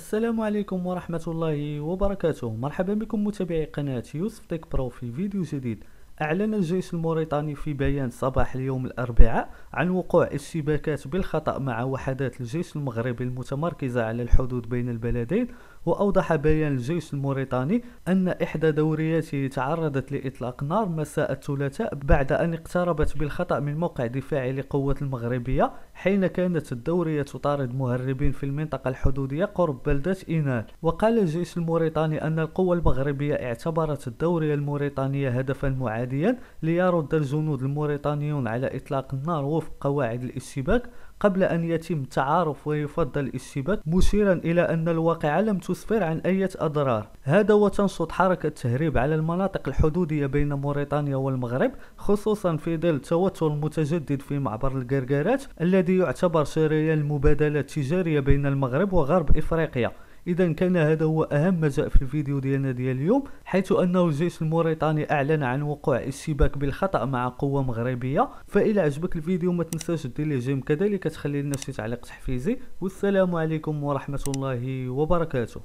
السلام عليكم ورحمة الله وبركاته. مرحبا بكم متابعي قناة يوسف Tech Pro في فيديو جديد. أعلن الجيش الموريتاني في بيان صباح اليوم الأربعاء عن وقوع اشتباكات بالخطأ مع وحدات الجيش المغربي المتمركزة على الحدود بين البلدين وأوضح بيان الجيش الموريتاني أن إحدى دورياته تعرضت لإطلاق نار مساء الثلاثاء بعد أن اقتربت بالخطأ من موقع دفاعي للقوات المغربية حين كانت الدورية تطارد مهربين في المنطقة الحدودية قرب بلدة إينال. وقال الجيش الموريتاني أن القوى المغربية اعتبرت الدورية الموريتانية هدفا معاديا ليرد الجنود الموريتانيون على إطلاق النار وفق قواعد الاشتباك قبل أن يتم التعارف ويفض الاشتباك مشيرا إلى أن الواقعة لم تسفر عن أي أضرار. هذا وتنشط حركة تهريب على المناطق الحدودية بين موريتانيا والمغرب خصوصا في ظل التوتر المتجدد في معبر القرقارات الذي يعتبر شريان المبادلات التجارية بين المغرب وغرب إفريقيا. إذا كان هذا هو أهم ما جاء في الفيديو ديالنا ديال اليوم حيث أنه الجيش الموريتاني أعلن عن وقوع اشتباك بالخطأ مع قوة مغربية. فإلا عجبك الفيديو ما تنساش دير لي j'aime كذلك تخلي لنا شي تعليق تحفيزي. والسلام عليكم ورحمة الله وبركاته.